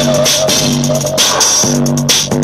Thank you.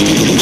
Peace.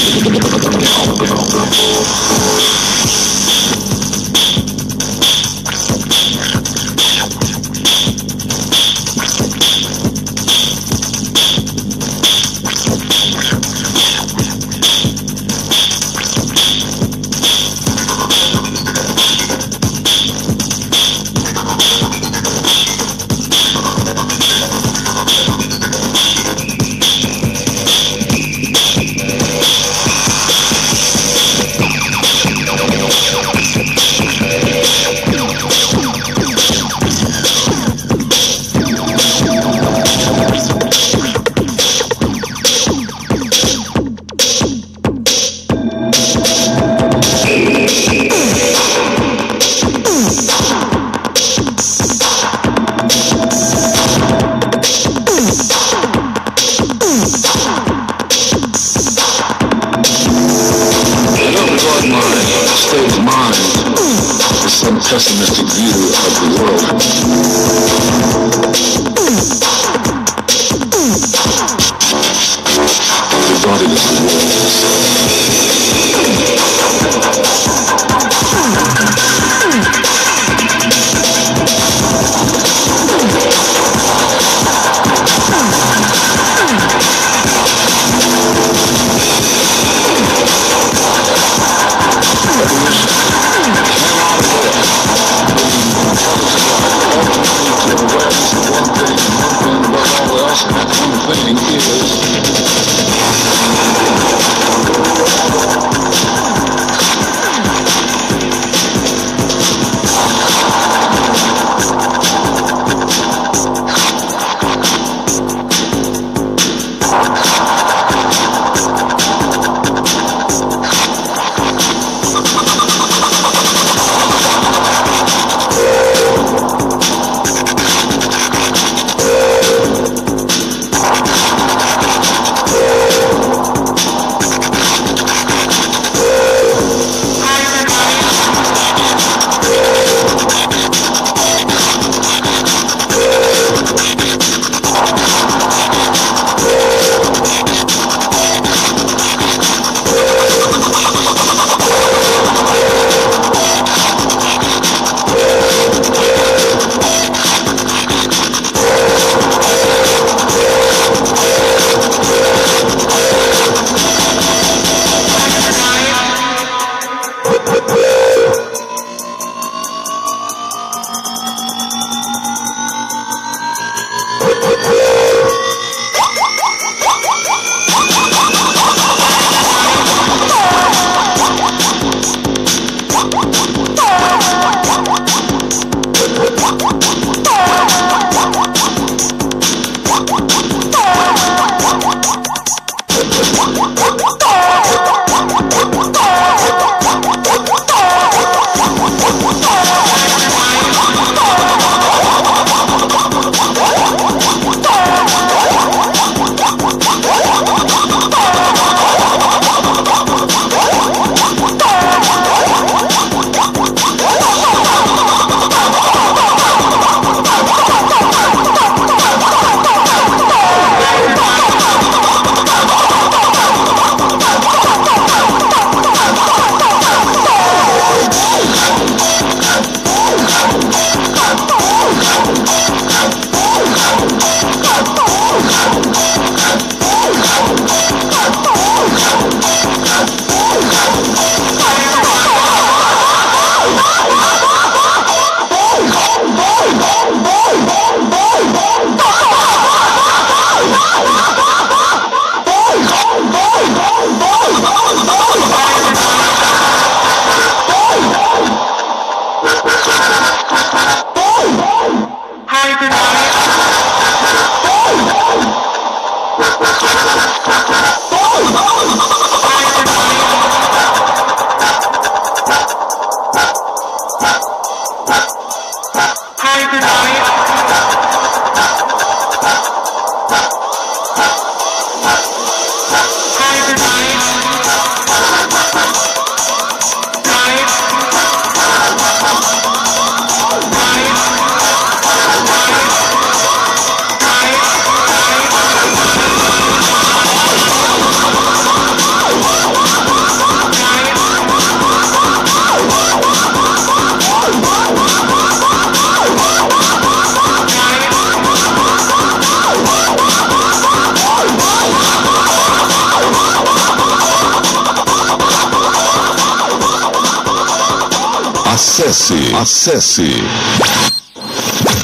Acesse, acesse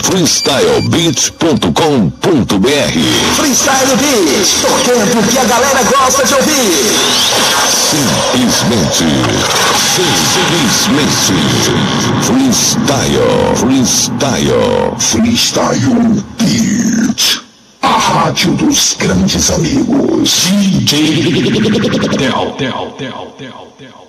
freestylebeat.com.br Freestyle Beat, tocando o que a galera gosta de ouvir. Simplesmente, simplesmente, freestyle, freestyle, Freestyle Beat. A rádio dos grandes amigos. DJ Del, Del, Del, Del, Del.